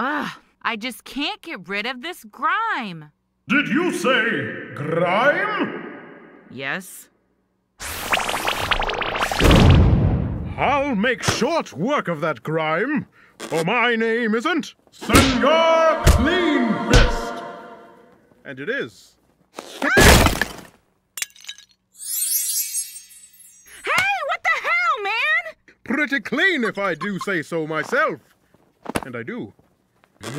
Ugh, I just can't get rid of this grime. Did you say grime? Yes. I'll make short work of that grime, for my name isn't. Senor Clean Fist! And it is. Hey, what the hell, man? Pretty clean if I do say so myself. And I do.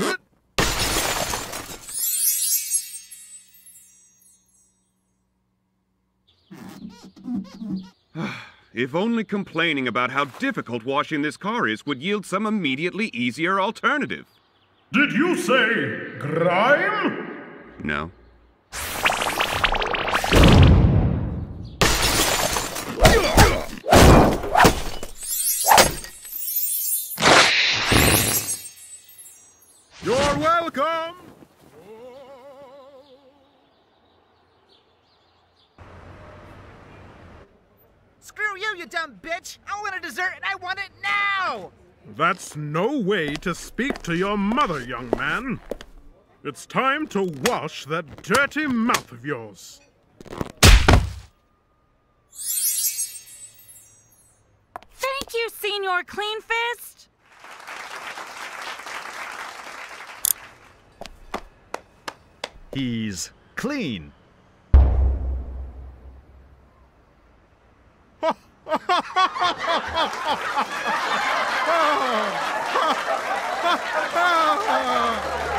If only complaining about how difficult washing this car is would yield some immediately easier alternative. Did you say grime? No. You're welcome! Screw you, you dumb bitch! I want a dessert and I want it now! That's no way to speak to your mother, young man. It's time to wash that dirty mouth of yours. Thank you, Senor Clean Fist. He's clean.